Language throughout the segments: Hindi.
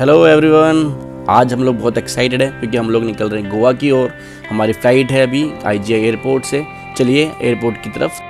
हेलो एवरीवन आज हम लोग बहुत एक्साइटेड हैं क्योंकि हम लोग निकल रहे हैं गोवा की ओर। हमारी फ़्लाइट है अभी आईजीआई एयरपोर्ट से। चलिए एयरपोर्ट की तरफ़।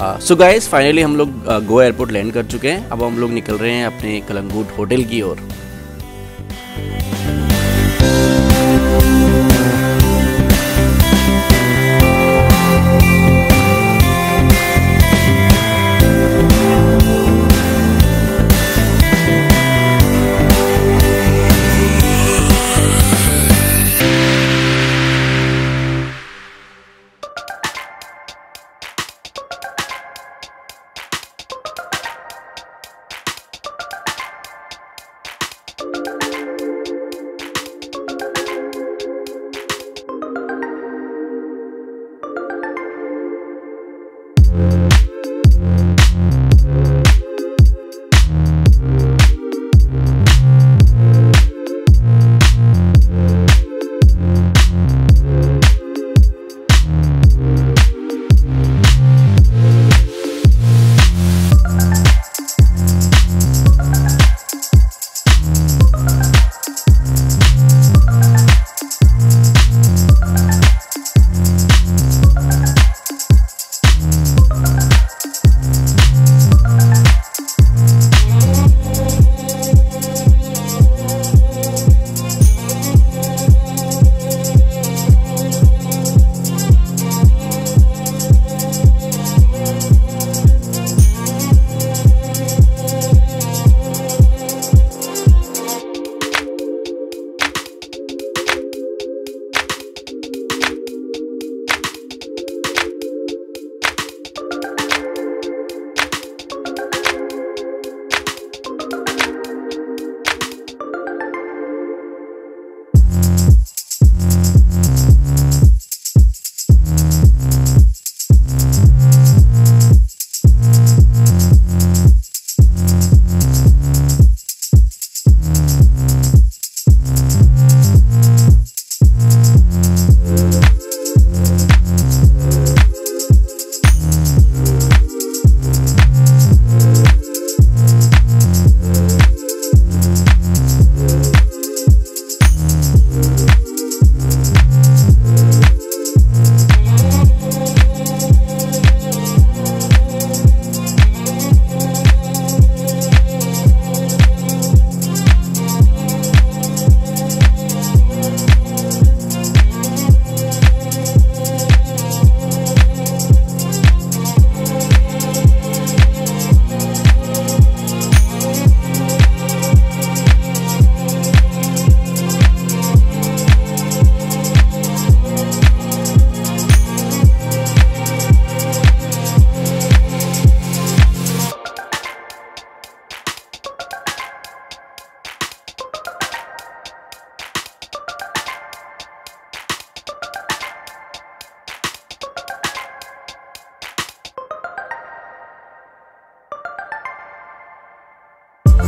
सो गाइस फाइनली हम लोग गोवा एयरपोर्ट लैंड कर चुके हैं। अब हम लोग निकल रहे हैं अपने कलंगूट होटल की ओर।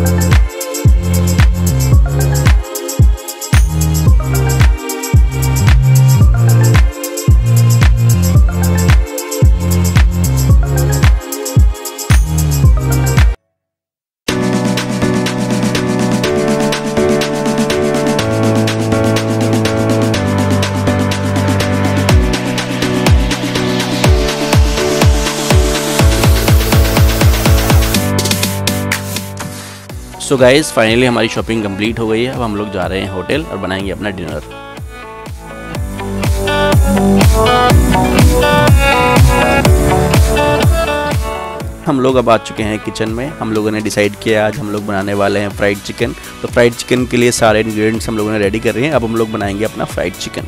Thank सो गाइज़ फाइनली हमारी शॉपिंग कंप्लीट हो गई है। अब हम लोग जा रहे हैं होटल और बनाएँगे अपना डिनर हम लोग अब आ चुके हैं किचन में। हम लोगों ने डिसाइड किया आज हम लोग बनाने वाले हैं फ्राइड चिकन तो फ्राइड चिकन के लिए सारे इंग्रेडिएंट्स हम लोगों ने रेडी कर रहे हैं। अब हम लोग बनाएँगे अपना फ्राइड चिकन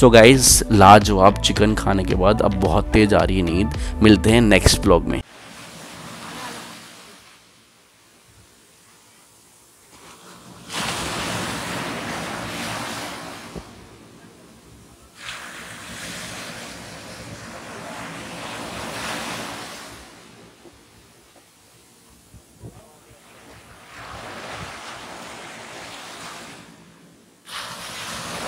सो गाइज़ लाजवाब चिकन खाने के बाद अब बहुत तेज़ आ रही है नींद। मिलते हैं नेक्स्ट ब्लॉग में।